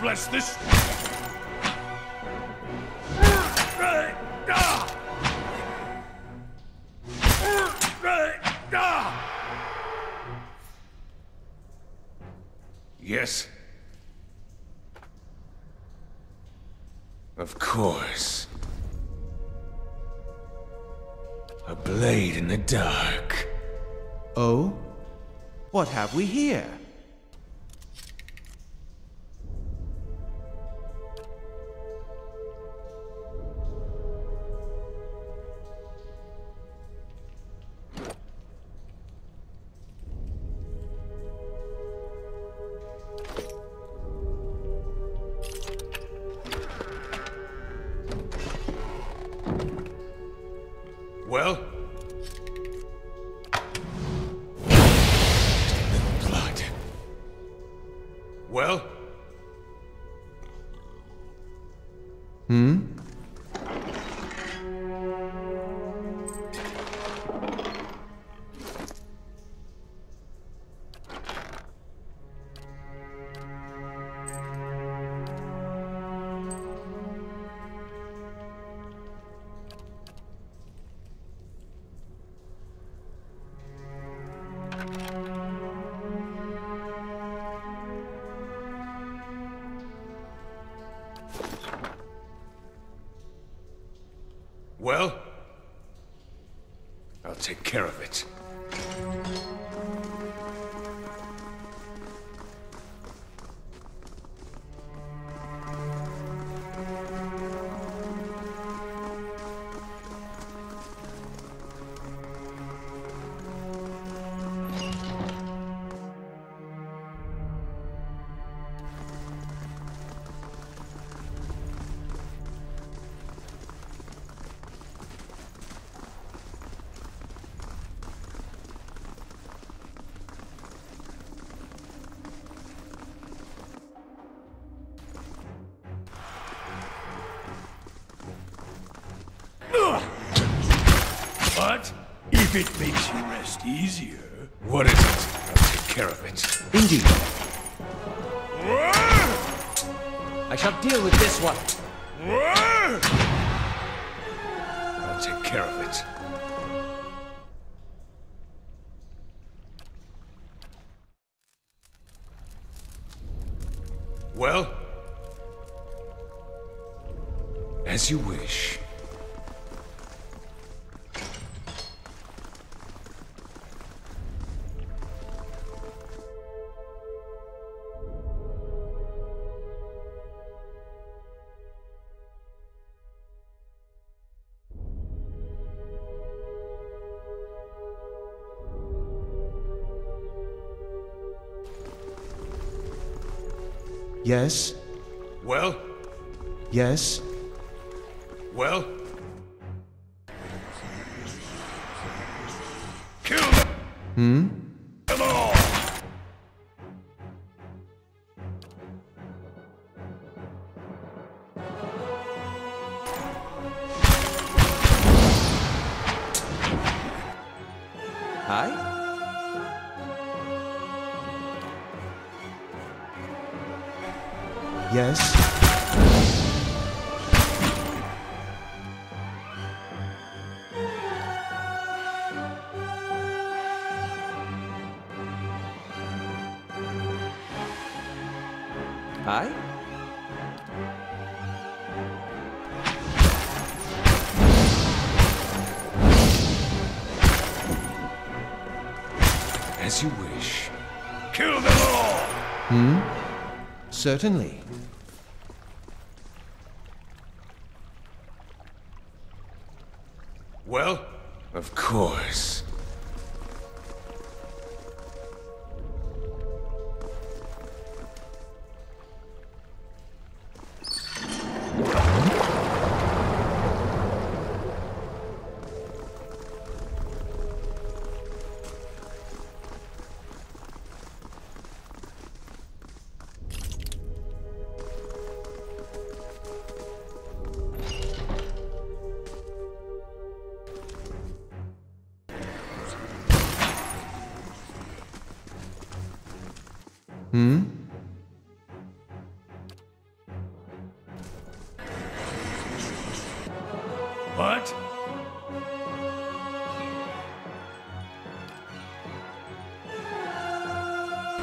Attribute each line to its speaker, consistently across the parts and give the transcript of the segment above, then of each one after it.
Speaker 1: bless this. Yes. Of course. A blade in the dark.
Speaker 2: Oh? What have we here?
Speaker 1: Well?
Speaker 2: Hmm?
Speaker 1: Well? I'll take care of it. But if it makes you rest easier. What is it? I'll take care of it.
Speaker 2: Indeed. I shall deal with this one.
Speaker 1: I'll take care of it. Well? As you wish.
Speaker 2: Yes?
Speaker 1: Well?
Speaker 2: Yes?
Speaker 1: Well?
Speaker 2: Yes? Hi?
Speaker 1: As you wish. Kill them all!
Speaker 2: Hmm? Certainly.
Speaker 1: Well? Of course.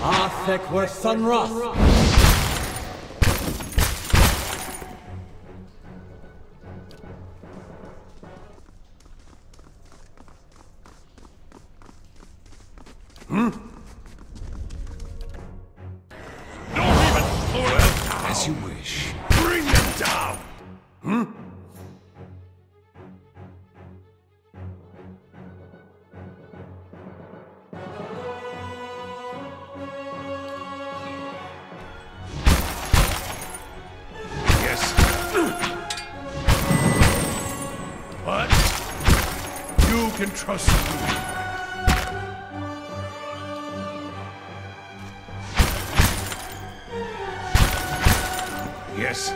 Speaker 3: Arthur was sunrise.
Speaker 1: Don't
Speaker 2: hmm?
Speaker 1: even slow. As you wish. Bring them down. Yes. Me. Yes.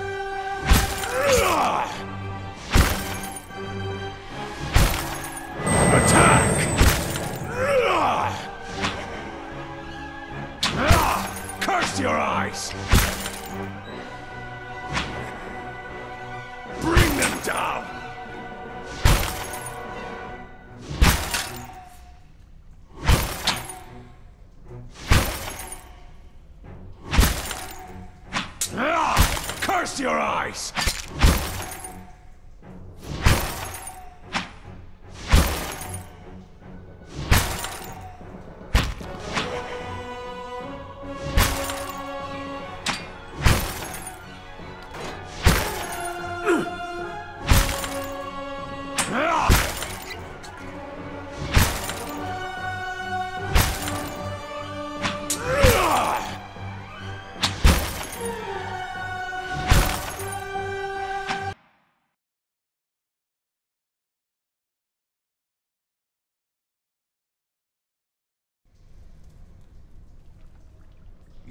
Speaker 1: Attack! Curse your eyes! Curse your eyes!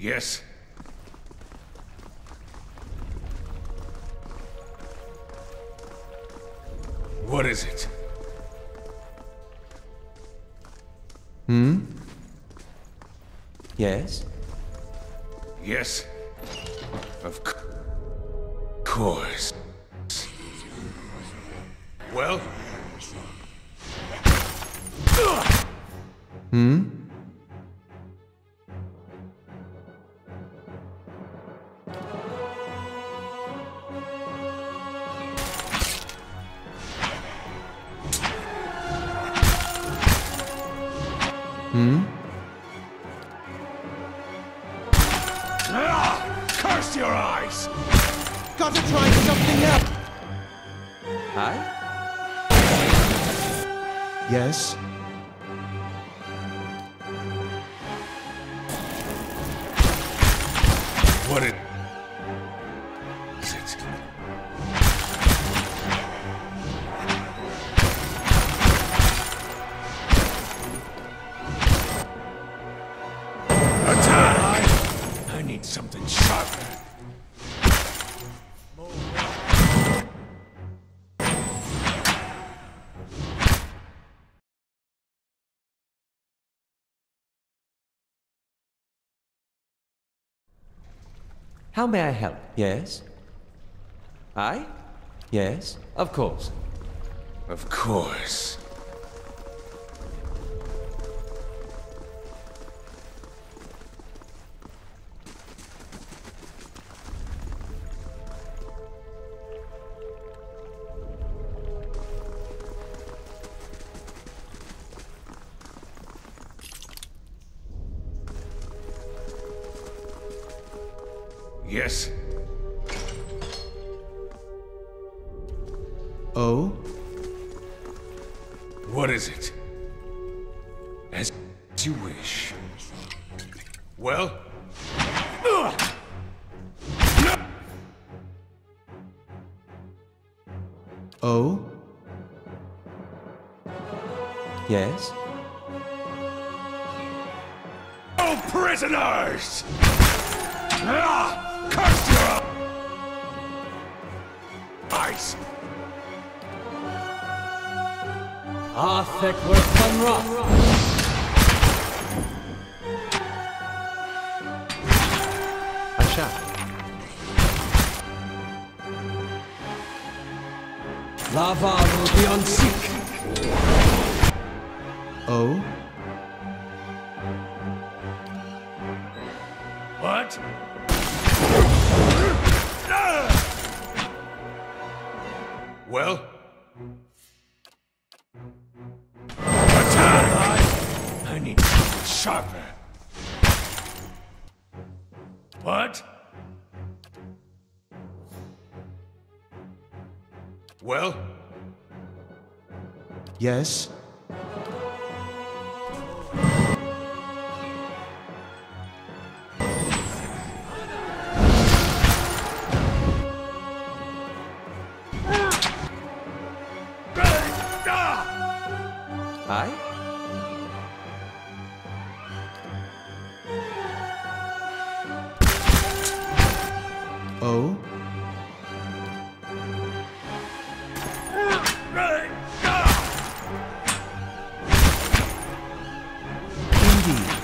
Speaker 1: Yes. What is it?
Speaker 2: Hmm? Yes?
Speaker 1: Yes. Of course. Well?
Speaker 2: Hmm? Hmm?
Speaker 1: Ah, Curse your eyes!
Speaker 2: Gotta try something else! Hi? Yes? How may I help? Yes? I? Yes, of course.
Speaker 1: Of course.
Speaker 2: Oh?
Speaker 1: What is it? As you wish. Well? Ugh!
Speaker 2: Oh? Yes?
Speaker 1: Oh, prisoners! Ah! Curse your eyes!
Speaker 3: Athek were Sunra.
Speaker 2: I shall.
Speaker 3: Lava will be on seek.
Speaker 2: Oh?
Speaker 1: What? Well? I need something sharper. What? Well?
Speaker 2: Yes? Indeed.